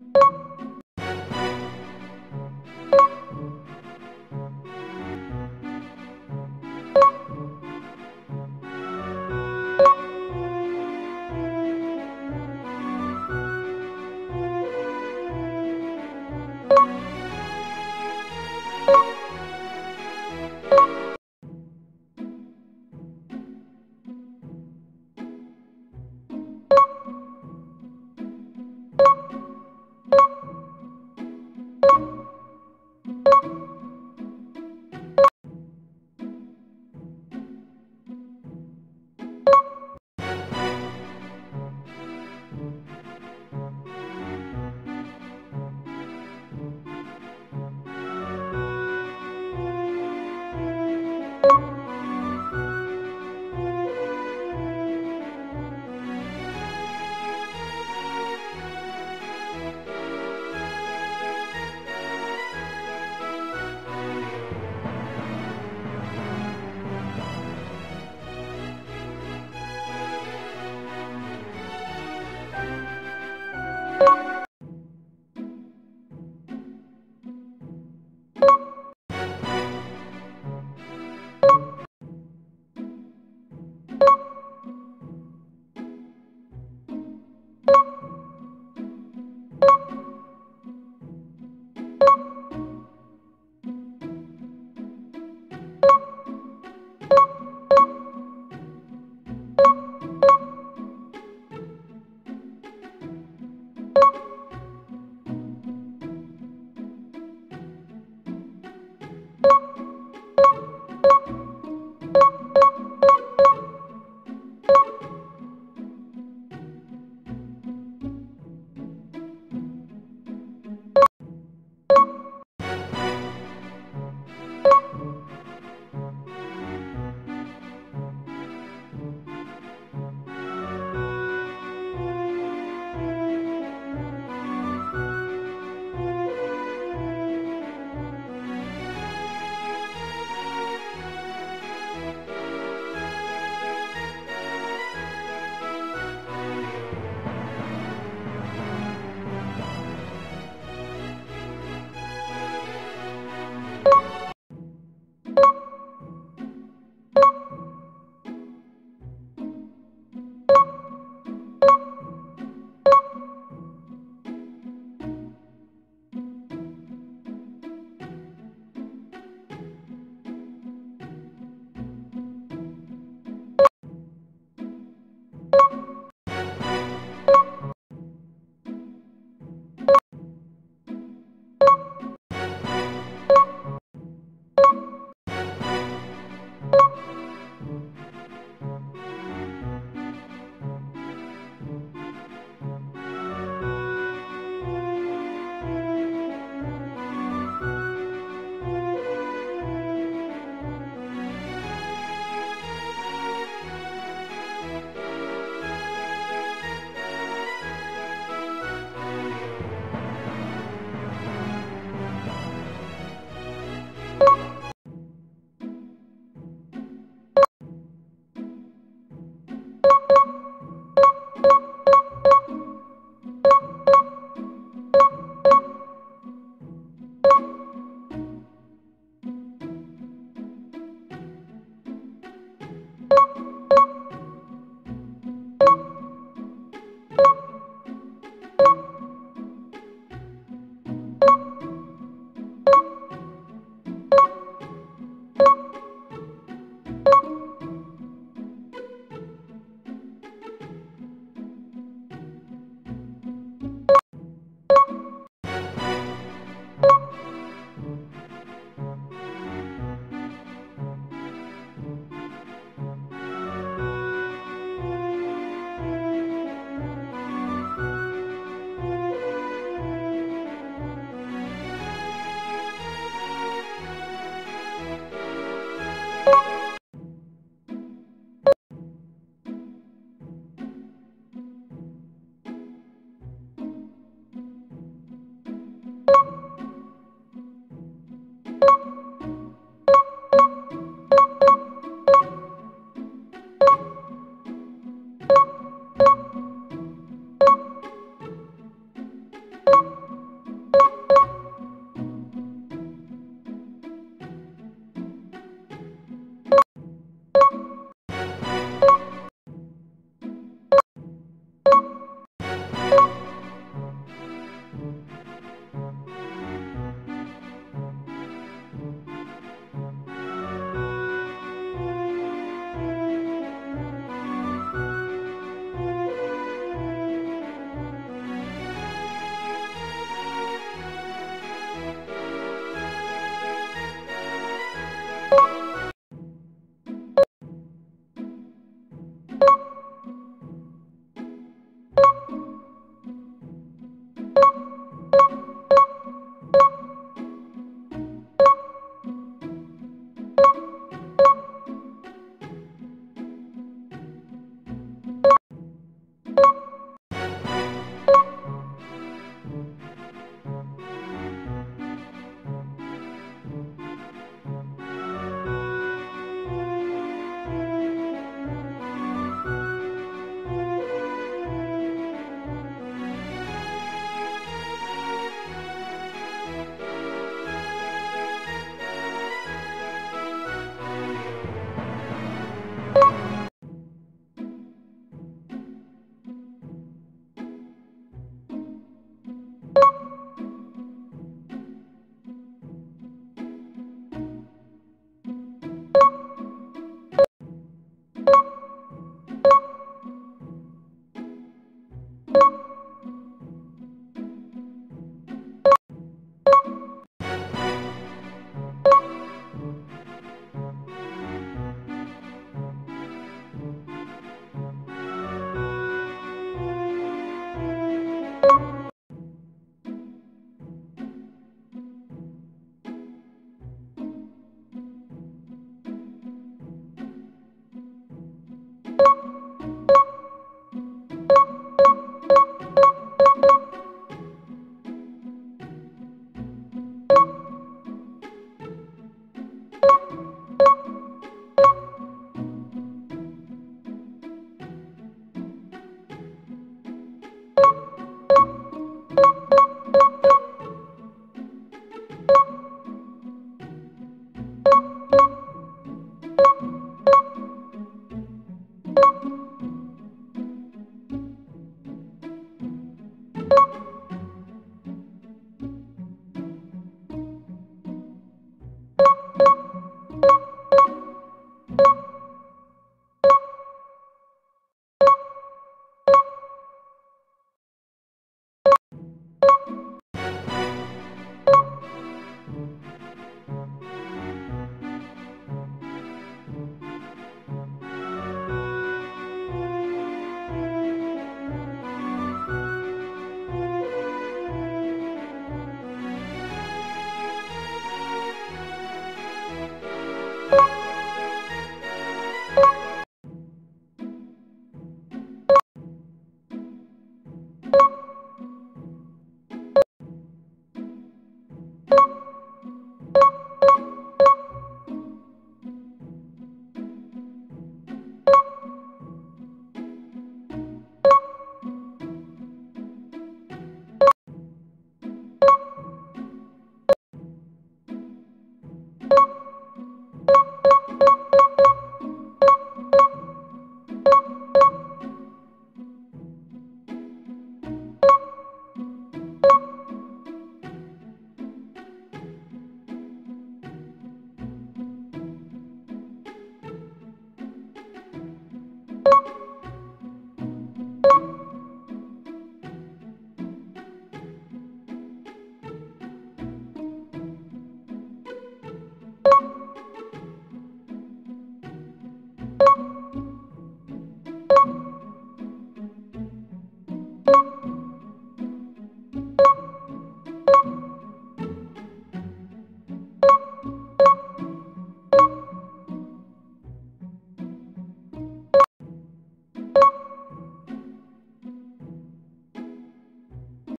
you